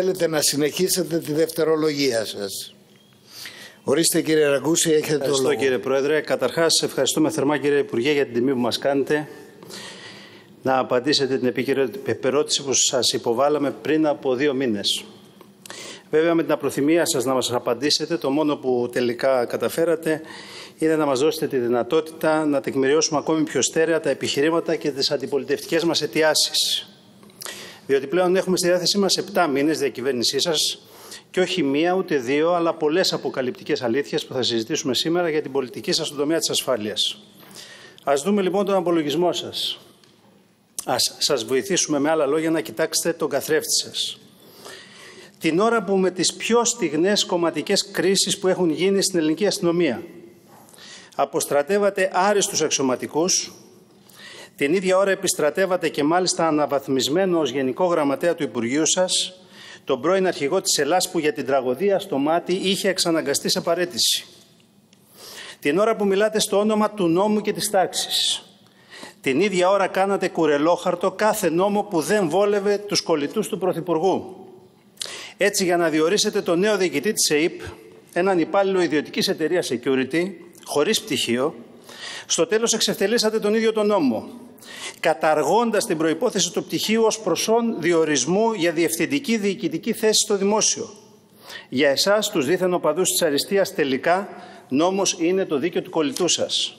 Θέλετε να συνεχίσετε τη δευτερολογία σας. Ορίστε κύριε Ραγκούση, έχετε το Ευχαριστώ λόγο. κύριε Πρόεδρε. Καταρχάς ευχαριστούμε θερμά κύριε Υπουργέ για την τιμή που μας κάνετε να απαντήσετε την επικαιρότητα που σας υποβάλαμε πριν από δύο μήνες. Βέβαια με την απροθυμία σας να μας απαντήσετε, το μόνο που τελικά καταφέρατε είναι να μας δώσετε τη δυνατότητα να τεκμηριώσουμε ακόμη πιο στέρεα τα επιχειρήματα και τις αντιπολιτευτικές μας αιτιάσεις. Διότι πλέον έχουμε στη διάθεσή μας 7 μήνες διακυβέρνησή σας και όχι μία ούτε δύο, αλλά πολλές αποκαλυπτικές αλήθειες που θα συζητήσουμε σήμερα για την πολιτική σας στον τομέα της ασφάλειας. Ας δούμε λοιπόν τον απολογισμό σας. Ας σας βοηθήσουμε με άλλα λόγια να κοιτάξετε τον καθρέφτη σας. Την ώρα που με τις πιο στιγνές κομματικές κρίσεις που έχουν γίνει στην ελληνική αστυνομία αποστρατεύατε άριστους αξιωματικούς, την ίδια ώρα επιστρατεύατε και μάλιστα αναβαθμισμένο ως Γενικό Γραμματέα του Υπουργείου σας, τον πρώην αρχηγό της Ελλάς που για την τραγωδία στο μάτι είχε εξαναγκαστεί σε παρέτηση. Την ώρα που μιλάτε στο όνομα του νόμου και της τάξης. Την ίδια ώρα κάνατε κουρελόχαρτο κάθε νόμο που δεν βόλευε τους κολλητούς του Πρωθυπουργού. Έτσι για να διορίσετε τον νέο διοικητή της ΕΕΠ, έναν υπάλληλο ιδιωτικής εταιρείας security, χωρίς πτυχίο, στο τέλος εξευτελίσατε τον ίδιο τον νόμο, καταργώντας την προϋπόθεση του πτυχίου ως προσόν διορισμού για διευθυντική διοικητική θέση στο δημόσιο. Για εσάς, τους δίθεν οπαδούς της αριστείας, τελικά νόμος είναι το δίκαιο του κολλητού σας.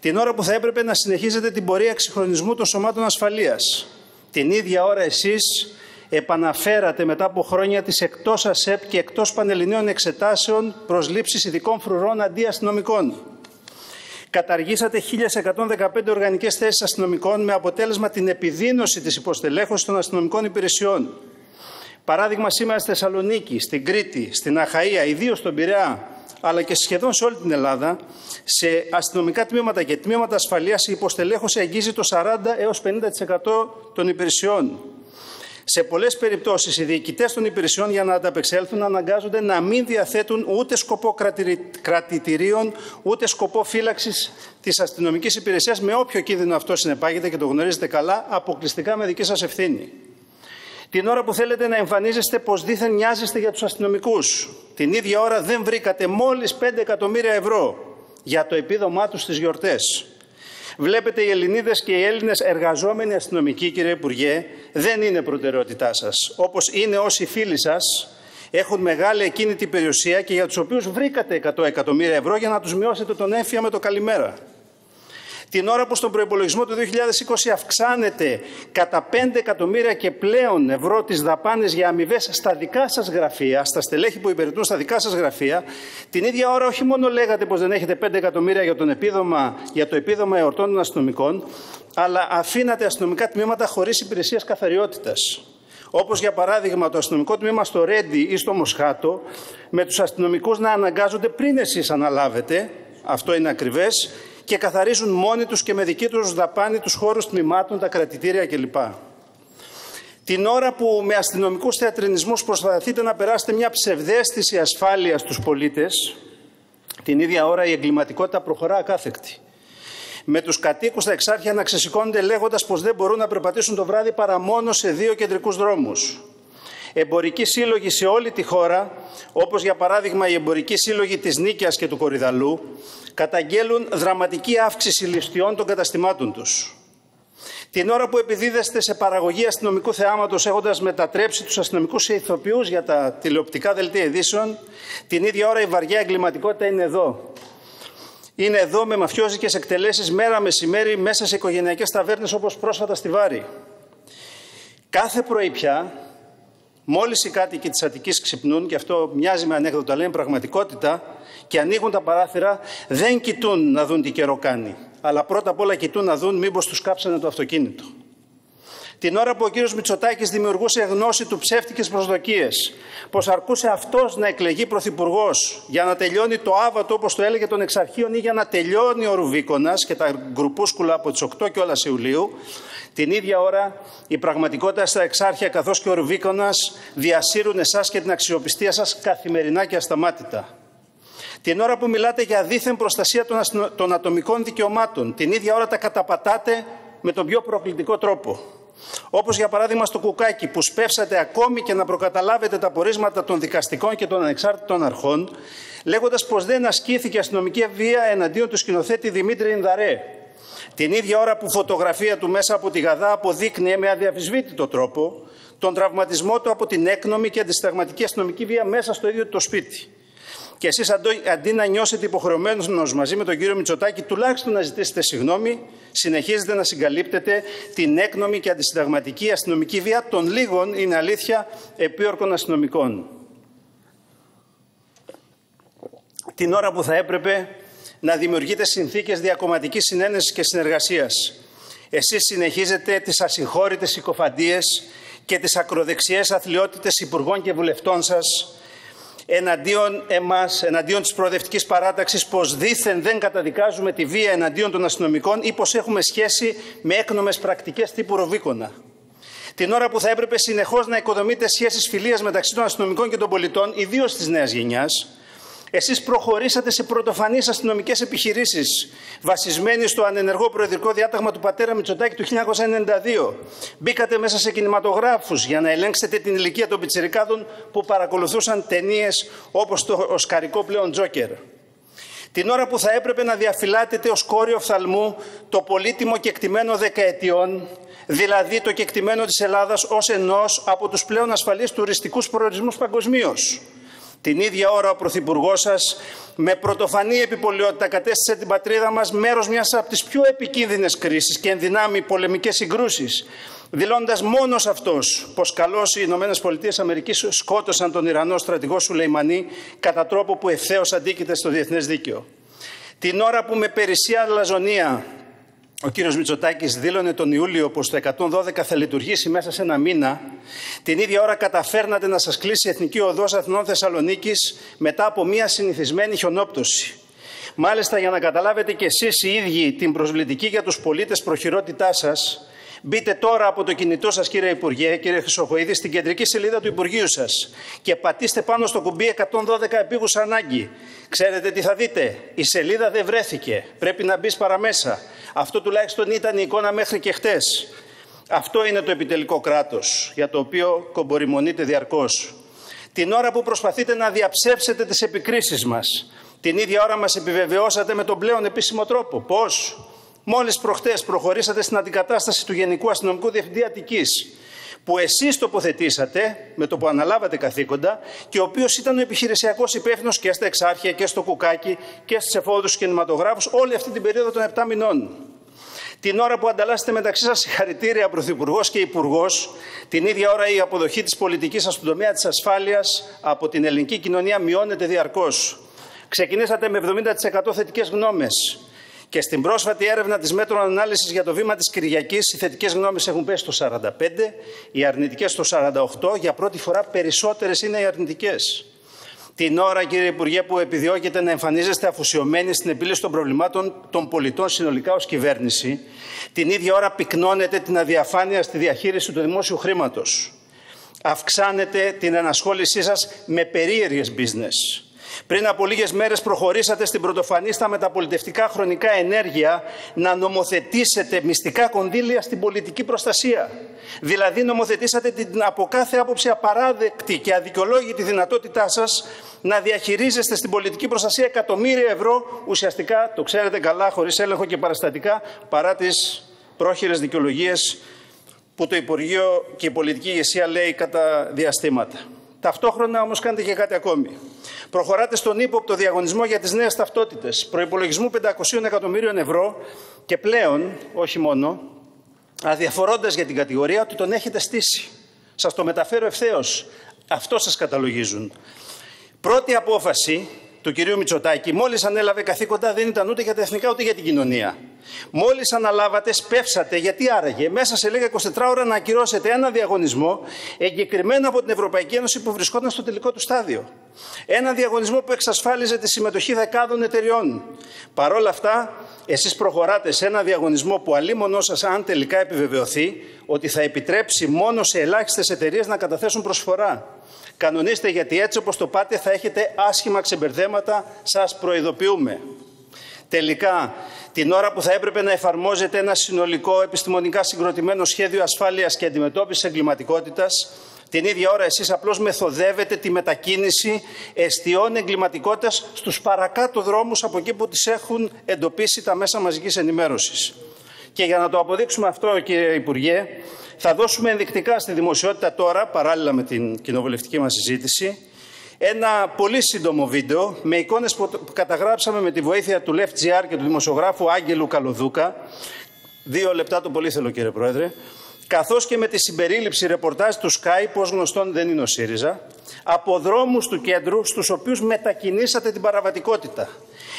Την ώρα που θα έπρεπε να συνεχίζετε την πορεία εξυγχρονισμού των σωμάτων ασφαλείας, την ίδια ώρα εσείς επαναφέρατε μετά από χρόνια τις εκτός ΑΣΕΠ και εκτός πανελληνίων εξετάσεων προσλήψεις ειδικών φρουρών αντί αστυνομικών. Καταργήσατε 1.115 οργανικές θέσεις αστυνομικών με αποτέλεσμα την επιδείνωση της υποστελέχωσης των αστυνομικών υπηρεσιών. Παράδειγμα σήμερα στη Θεσσαλονίκη, στην Κρήτη, στην Αχαΐα, ιδίως στον Πειραιά, αλλά και σχεδόν σε όλη την Ελλάδα, σε αστυνομικά τμήματα και τμήματα ασφαλείας η υποστελέχωση αγγίζει το 40 έως 50% των υπηρεσιών. Σε πολλές περιπτώσεις οι διοικητές των υπηρεσιών για να ανταπεξέλθουν αναγκάζονται να μην διαθέτουν ούτε σκοπό κρατητηρίων, ούτε σκοπό φύλαξης της αστυνομικής υπηρεσίας με όποιο κίνδυνο αυτό συνεπάγεται και το γνωρίζετε καλά, αποκλειστικά με δική σας ευθύνη. Την ώρα που θέλετε να εμφανίζεστε πως δήθεν νοιάζεστε για τους αστυνομικούς, την ίδια ώρα δεν βρήκατε μόλις 5 εκατομμύρια ευρώ για το επίδομά τους στις γιορτές. Βλέπετε οι Ελληνίδες και οι Έλληνες εργαζόμενοι αστυνομικοί, κύριε Υπουργέ, δεν είναι προτεραιότητά σας. Όπως είναι όσοι φίλοι σας έχουν μεγάλη εκκίνητη περιουσία και για τους οποίους βρήκατε 100 εκατομμύρια ευρώ για να τους μειώσετε τον έμφυα με το καλημέρα. Την ώρα που στον προϋπολογισμό του 2020 αυξάνεται κατά 5 εκατομμύρια και πλέον ευρώ τις δαπάνες για αμοιβές στα δικά σας γραφεία, στα στελέχη που υπηρετούν στα δικά σας γραφεία, την ίδια ώρα όχι μόνο λέγατε πως δεν έχετε 5 εκατομμύρια για, τον επίδομα, για το επίδομα εορτών των αστυνομικών, αλλά αφήνατε αστυνομικά τμήματα χωρίς υπηρεσίας καθαριότητας. Όπως για παράδειγμα το αστυνομικό τμήμα στο Ρέντι ή στο Μοσχάτο, με τους αστυνομικούς να αναγκάζονται πριν εσείς αναλάβετε, αυτό είναι ακριβές, και καθαρίζουν μόνοι τους και με δική τους δαπάνη τους χώρους τμήματων, τα κρατητήρια κλπ. Την ώρα που με αστυνομικούς θεατρινισμούς προσπαθείτε να περάσετε μια ψευδέστηση ασφάλειας στους πολίτες, την ίδια ώρα η εγκληματικότητα προχωρά ακάθεκτη. Με τους κατοίκους στα εξάρχεια να ξεσηκώνονται λέγοντας πως δεν μπορούν να περπατήσουν το βράδυ παρά μόνο σε δύο κεντρικούς δρόμους. Εμπορικοί σύλλογοι σε όλη τη χώρα, όπως για παράδειγμα οι εμπορικοί σύλλογοι της Νίκαιας και του Κορυδαλού, καταγγέλουν δραματική αύξηση ληστειών των καταστημάτων τους. Την ώρα που επιδίδεστε σε παραγωγή αστυνομικού θεάματος έχοντας μετατρέψει τους αστυνομικούς σε ηθοποιούς για τα τηλεοπτικά δελτία ειδήσεων, την ίδια ώρα η βαριά εγκληματικότητα είναι εδώ. Είναι εδώ με μαφιόζικες εκτελέσεις μέρα μεσημέρι μέσα σε οικογενειακές ταβέρνες όπως πρόσφατα στη Βάρη. Κάθε πρωί πια Μόλις οι κάτοικοι της Αττικής ξυπνούν, και αυτό μοιάζει με ανέκδοτα, αλλά είναι πραγματικότητα, και ανοίγουν τα παράθυρα, δεν κοιτούν να δουν τι καιρό κάνει. Αλλά πρώτα απ' όλα κοιτούν να δουν μήπως τους κάψανε το αυτοκίνητο. Την ώρα που ο κύριος Μητσοτάκης δημιουργούσε γνώση του ψεύτικες προσδοκίες, πως αρκούσε αυτός να εκλεγεί πρωθυπουργός για να τελειώνει το άβατο όπως το έλεγε των εξαρχείων ή για να τελειώνει ο Ρουβίκονας και τα γκρουπούσκουλα από τις 8 και όλας Ιουλίου, την ίδια ώρα η πραγματικότητα στα εξάρχεια καθώς και ο Ρουβίκονας διασύρουν εσάς και την αξιοπιστία σας καθημερινά και ασταμάτητα. Την ώρα που μιλάτε για δίθεν προστασία των ατομικών δικαιωμάτων, την ίδια ώρα τα καταπατάτε με τον πιο προκλητικό τρόπο. Όπως για παράδειγμα στο κουκάκι που σπεύσατε ακόμη και να προκαταλάβετε τα πορίσματα των δικαστικών και των ανεξάρτητων αρχών, λέγοντας πως δεν ασκήθηκε αστυνομική βία εναντίον του σκηνοθέτη Δημήτρη Ινδαρέ. Την ίδια ώρα που φωτογραφία του μέσα από τη Γαδά αποδείκνυε με αδιαφυσβήτητο τρόπο τον τραυματισμό του από την έκνομη και αντισταγματική αστυνομική βία μέσα στο ίδιο το σπίτι. Και εσείς αντί να νιώσετε υποχρεωμένος μαζί με τον κύριο Μητσοτάκη, τουλάχιστον να ζητήσετε συγγνώμη, συνεχίζετε να συγκαλύπτετε την έκνομη και αντισυνταγματική αστυνομική βία των λίγων, είναι αλήθεια, επίορκων αστυνομικών. Την ώρα που θα έπρεπε να δημιουργείτε συνθήκες διακομματικής συνένεσης και συνεργασίας. Εσείς συνεχίζετε τις ασυγχώρητες συκοφαντίες και τις ακροδεξιές αθλειότητες υπουργών και βουλευτών σας εναντίον εμάς, εναντίον της προοδευτικής παράταξης, πως δήθεν δεν καταδικάζουμε τη βία εναντίον των αστυνομικών ή πως έχουμε σχέση με έκνομες πρακτικές τύπου Ροβίκονα. Την ώρα που θα έπρεπε συνεχώς να οικοδομείτε σχέσεις φιλίας μεταξύ των αστυνομικών και των πολιτών, ιδίως της νέας γενιάς, εσείς προχωρήσατε σε πρωτοφανείς αστυνομικές επιχειρήσεις, βασισμένοι στο ανενεργό προεδρικό διάταγμα του πατέρα Μητσοτάκη του 1992. Μπήκατε μέσα σε κινηματογράφους για να ελέγξετε την ηλικία των πιτσιρικάδων που παρακολουθούσαν ταινίες όπως το οσκαρικό πλέον Τζόκερ. Την ώρα που θα έπρεπε να διαφυλάτετε ως κόριο φθαλμού το πολύτιμο κεκτημένο δεκαετιών, δηλαδή το κεκτημένο της Ελλάδας ως ενός από τους πλέον ασφαλείς τουριστικούς προορισμούς παγκοσμίως. Την ίδια ώρα ο Πρωθυπουργός σας με πρωτοφανή επιπολαιότητα κατέστησε την πατρίδα μας μέρος μιας από τις πιο επικίνδυνες κρίσεις και ενδυνάμει πολεμικές συγκρούσεις. Δηλώντας μόνος αυτός πως καλώς οι Ηνωμένες Πολιτείες Αμερικής σκότωσαν τον Ιρανό στρατηγό Σουλεϊμανί κατά τρόπο που ευθέως αντίκειται στο διεθνές δίκαιο. Την ώρα που με περισσία λαζονία ο κύριος Μητσοτάκης δήλωνε τον Ιούλιο πως το 112 θα λειτουργήσει μέσα σε ένα μήνα. Την ίδια ώρα καταφέρνατε να σας κλείσει η Εθνική Οδός Αθηνών Θεσσαλονίκης μετά από μια συνηθισμένη χιονόπτωση. Μάλιστα για να καταλάβετε και εσείς οι ίδιοι την προσβλητική για τους πολίτες προχειρότητά σας, Μπείτε τώρα από το κινητό σας κύριε Υπουργέ, κύριε Χρυσοχοίδη, στην κεντρική σελίδα του Υπουργείου σας και πατήστε πάνω στο κουμπί 112 επίγουσα ανάγκη. Ξέρετε τι θα δείτε; Η σελίδα δεν βρέθηκε. Πρέπει να μπεις παραμέσα. Αυτό τουλάχιστον ήταν η εικόνα μέχρι και χτες. Αυτό είναι το επιτελικό κράτος για το οποίο κομπορημονείτε διαρκώς. Την ώρα που προσπαθείτε να διαψεύσετε τις επικρίσεις μας, την ίδια ώρα μας επιβεβαιώσατε με τον πλέον επίσημο τρόπο. Πώς; Μόλις προχτές προχωρήσατε στην αντικατάσταση του Γενικού Αστυνομικού Διευθυντή Αττικής, που εσείς τοποθετήσατε με το που αναλάβατε καθήκοντα και ο οποίος ήταν ο επιχειρησιακός υπεύθυνος και στα εξάρχεια και στο κουκάκι και στις εφόδους κινηματογράφους όλη αυτή την περίοδο των 7 μηνών. Την ώρα που ανταλλάσσετε μεταξύ σας συγχαρητήρια Πρωθυπουργός και Υπουργός, την ίδια ώρα η αποδοχή της πολιτικής σας στον τομέα της ασφάλειας από την ελληνική κοινωνία μειώνεται διαρκώς. Ξεκινήσατε με 70% θετικές γνώμες. Και στην πρόσφατη έρευνα της μέτρων ανάλυσης για το βήμα της Κυριακής, οι θετικές γνώμες έχουν πέσει στο 45, οι αρνητικές στο 48, για πρώτη φορά περισσότερες είναι οι αρνητικές. Την ώρα, κύριε Υπουργέ, που επιδιώκετε να εμφανίζεστε αφοσιωμένοι στην επίλυση των προβλημάτων των πολιτών συνολικά ως κυβέρνηση, την ίδια ώρα πυκνώνετε την αδιαφάνεια στη διαχείριση του δημόσιου χρήματος. Αυξάνετε την ενασχόλησή σας με περίεργες business πριν από λίγες μέρες προχωρήσατε στην πρωτοφανή στα μεταπολιτευτικά χρονικά ενέργεια να νομοθετήσετε μυστικά κονδύλια στην πολιτική προστασία. Δηλαδή νομοθετήσατε την από κάθε άποψη απαράδεκτη και αδικαιολόγητη δυνατότητά σας να διαχειρίζεστε στην πολιτική προστασία εκατομμύρια ευρώ, ουσιαστικά, το ξέρετε καλά, χωρίς έλεγχο και παραστατικά, παρά τις πρόχειρες δικαιολογίες που το Υπουργείο και η πολιτική ηγεσία λέει κατά διαστήματα. Ταυτόχρονα όμως κάνετε και κάτι ακόμη. Προχωράτε στον ύποπτο διαγωνισμό για τις νέες ταυτότητες, προϋπολογισμού 500 εκατομμύριων ευρώ και πλέον, όχι μόνο, αδιαφορώντας για την κατηγορία ότι τον έχετε στήσει. Σας το μεταφέρω ευθέως. Αυτό σας καταλογίζουν. Πρώτη απόφαση του κυρίου Μητσοτάκη, μόλις ανέλαβε καθήκοντα, δεν ήταν ούτε για τα εθνικά ούτε για την κοινωνία. Μόλις αναλάβατε, σπεύσατε, γιατί άραγε, μέσα σε λίγα 24 ώρα να ακυρώσετε ένα διαγωνισμό εγκεκριμένο από την Ευρωπαϊκή Ένωση που βρισκόταν στο τελικό του στάδιο. Ένα διαγωνισμό που εξασφάλιζε τη συμμετοχή δεκάδων εταιριών. Παρ' όλα αυτά, εσείς προχωράτε σε ένα διαγωνισμό που αλίμονό σας, αν τελικά επιβεβαιωθεί, ότι θα επιτρέψει μόνο σε ελάχιστες εταιρείες να καταθέσουν προσφορά. Κανονίστε γιατί έτσι όπως το πάτε θα έχετε άσχημα ξεμπερδέματα, σας προειδοποιούμε. Τελικά, την ώρα που θα έπρεπε να εφαρμόζεται ένα συνολικό επιστημονικά συγκροτημένο σχέδιο ασφάλειας και αντιμετώπισης εγκληματικότητας, την ίδια ώρα εσείς απλώς μεθοδεύετε τη μετακίνηση εστιών εγκληματικότητας στους παρακάτω δρόμους από εκεί που τις έχουν εντοπίσει τα μέσα μαζικής ενημέρωσης. Και για να το αποδείξουμε αυτό, κύριε Υπουργέ, θα δώσουμε ενδεικτικά στη δημοσιότητα τώρα, παράλληλα με την κοινοβουλευτική μας συζήτηση, ένα πολύ σύντομο βίντεο με εικόνες που καταγράψαμε με τη βοήθεια του Left και του δημοσιογράφου Άγγελου Καλοδούκα. Δύο λεπτά το πολύ θέλω κύριε Πρόεδρε. Καθώς και με τη συμπερίληψη ρεπορτάζ του Sky, πώς γνωστόν δεν είναι ο ΣΥΡΙΖΑ, από δρόμους του κέντρου στους οποίους μετακινήσατε την παραβατικότητα.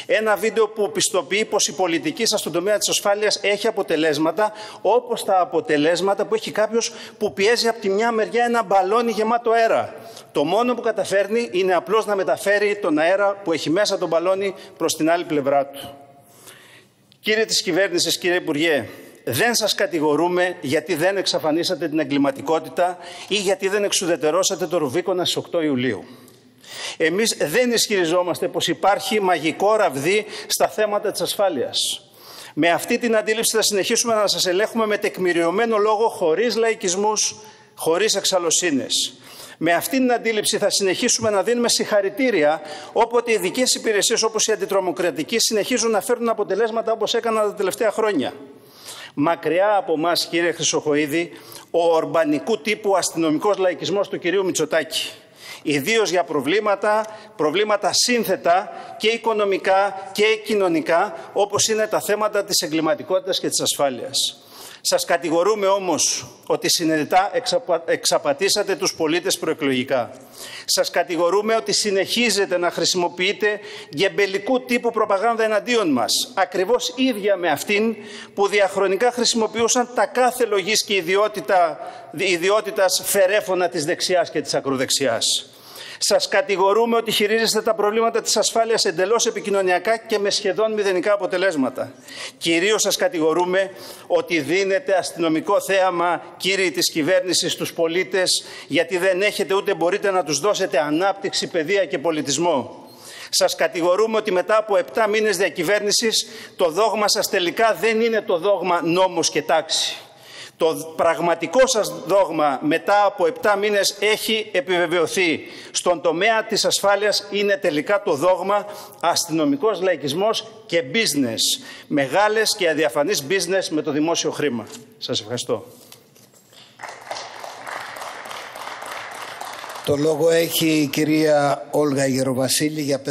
Ένα βίντεο που πιστοποιεί πως η πολιτική σας στον τομέα της ασφάλειας έχει αποτελέσματα, όπως τα αποτελέσματα που έχει κάποιος που πιέζει από τη μια μεριά ένα μπαλόνι γεμάτο αέρα. Το μόνο που καταφέρνει είναι απλώς να μεταφέρει τον αέρα που έχει μέσα τον μπαλόνι προς την άλλη πλευρά του. Κύριε της κυβέρνησης, κύριε Υπουργέ, δεν σας κατηγορούμε γιατί δεν εξαφανίσατε την εγκληματικότητα ή γιατί δεν εξουδετερώσατε το Ρουβίκονα στις 8 Ιουλίου. Εμείς δεν ισχυριζόμαστε πως υπάρχει μαγικό ραβδί στα θέματα της ασφάλειας. Με αυτή την αντίληψη θα συνεχίσουμε να σας ελέγχουμε με τεκμηριωμένο λόγο, χωρίς λαϊκισμούς, χωρίς εξαλωσίνες. Με αυτή την αντίληψη θα συνεχίσουμε να δίνουμε συγχαρητήρια όποτε οι ειδικές υπηρεσίες όπως η αντιτρομοκρατική συνεχίζουν να φέρνουν αποτελέσματα όπως έκαναν τα τελευταία χρόνια. Μακριά από εμάς, κύριε Χρυσοχοίδη, ο ορμπανικού τύπου αστυνομικός λαϊκισμός του κυρίου Μητσοτάκη. Ιδίως για προβλήματα, προβλήματα σύνθετα και οικονομικά και κοινωνικά, όπως είναι τα θέματα της εγκληματικότητας και της ασφάλειας. Σας κατηγορούμε όμως ότι συνειδητά εξαπατήσατε τους πολίτες προεκλογικά. Σας κατηγορούμε ότι συνεχίζετε να χρησιμοποιείτε γεμπελικού τύπου προπαγάνδα εναντίον μας, ακριβώς ίδια με αυτήν που διαχρονικά χρησιμοποιούσαν τα κάθε λογής και ιδιότητα, ιδιότητας φερέφωνα της δεξιάς και της ακροδεξιάς. Σας κατηγορούμε ότι χειρίζεστε τα προβλήματα της ασφάλειας εντελώς επικοινωνιακά και με σχεδόν μηδενικά αποτελέσματα. Κυρίως σας κατηγορούμε ότι δίνετε αστυνομικό θέαμα, κύριοι της κυβέρνησης, στους πολίτες, γιατί δεν έχετε ούτε μπορείτε να τους δώσετε ανάπτυξη, παιδεία και πολιτισμό. Σας κατηγορούμε ότι μετά από 7 μήνες διακυβέρνησης το δόγμα σας τελικά δεν είναι το δόγμα νόμος και τάξη. Το πραγματικό σας δόγμα μετά από 7 μήνες έχει επιβεβαιωθεί. Στον τομέα της ασφάλειας είναι τελικά το δόγμα αστυνομικός λαϊκισμός και business. Μεγάλες και αδιαφανείς business με το δημόσιο χρήμα. Σας ευχαριστώ. Το λόγο έχει η κυρία Όλγα Γεροβασίλη για